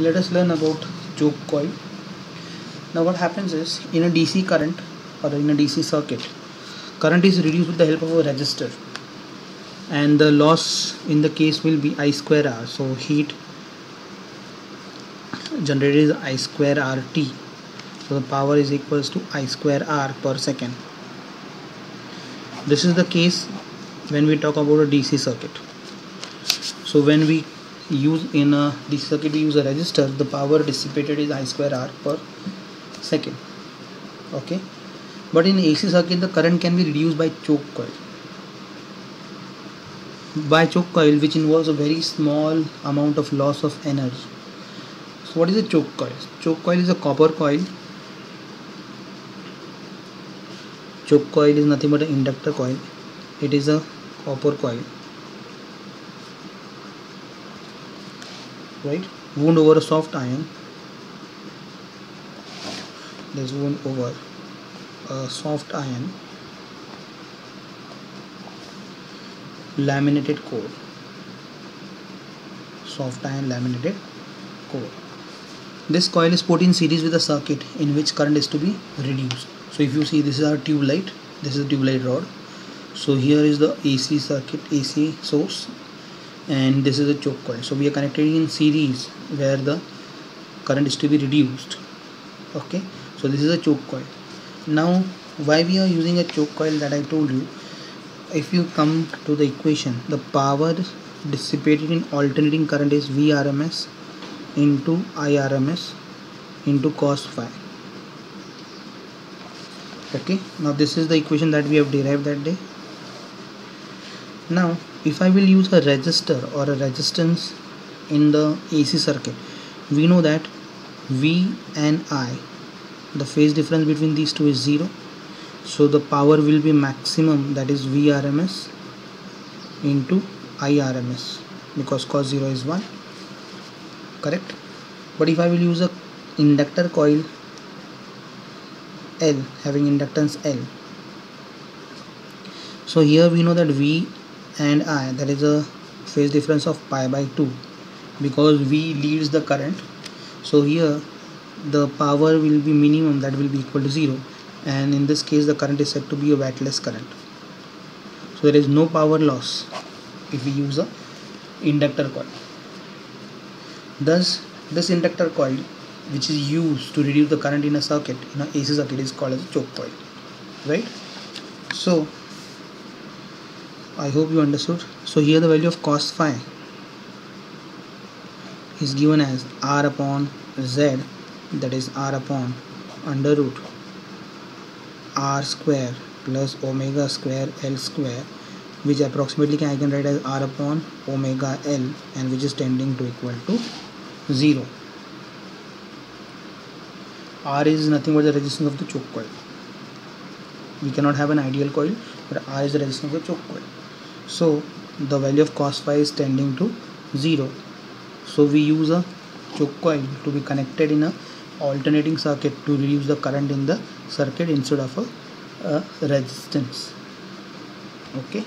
let us learn about choke coil now what happens is in a DC current or in a DC circuit current is reduced with the help of a resistor and the loss in the case will be I square R. So heat generated is I square RT so the power is equals to I square R per second. This is the case when we talk about a DC circuit. So when we use in a DC circuit we use a resistor the power dissipated is I square R per second. Okay? But in AC circuit the current can be reduced by choke coil. By choke coil which involves a very small amount of loss of energy. So what is a choke coil? Choke coil is a copper coil. Choke coil is nothing but an inductor coil. It is a copper coil right? Wound over a soft iron. There's wound over a soft iron. Laminated core. Soft iron laminated core. This coil is put in series with a circuit in which current is to be reduced. So if you see this is our tube light. This is a tube light rod. So here is the AC circuit AC source and this is a choke coil so we are connected in series where the current is to be reduced. Okay? So this is a choke coil. Now why we are using a choke coil that I told you? If you come to the equation the power dissipated in alternating current is VRMS into IRMS into cos phi. Okay? Now this is the equation that we have derived that day now if I will use a resistor or a resistance in the AC circuit we know that V and I the phase difference between these two is 0 so the power will be maximum that is VRMS into IRMS because cos 0 is 1 correct? But if I will use a inductor coil L having inductance L. So here we know that V and uh, I that is a phase difference of pi by 2 because V leads the current. So here the power will be minimum that will be equal to 0 and in this case the current is said to be a wattless current. So there is no power loss if we use a inductor coil. Thus this inductor coil which is used to reduce the current in a circuit in a AC circuit is called as a choke coil right? So I hope you understood. So here the value of cos phi is given as r upon z that is r upon under root r square plus omega square l square which approximately can I can write as r upon omega l and which is tending to equal to 0 r is nothing but the resistance of the choke coil. We cannot have an ideal coil but r is the resistance of the choke coil so the value of cos phi is tending to 0 so we use a choke coil to be connected in a alternating circuit to reduce the current in the circuit instead of a, a resistance. Okay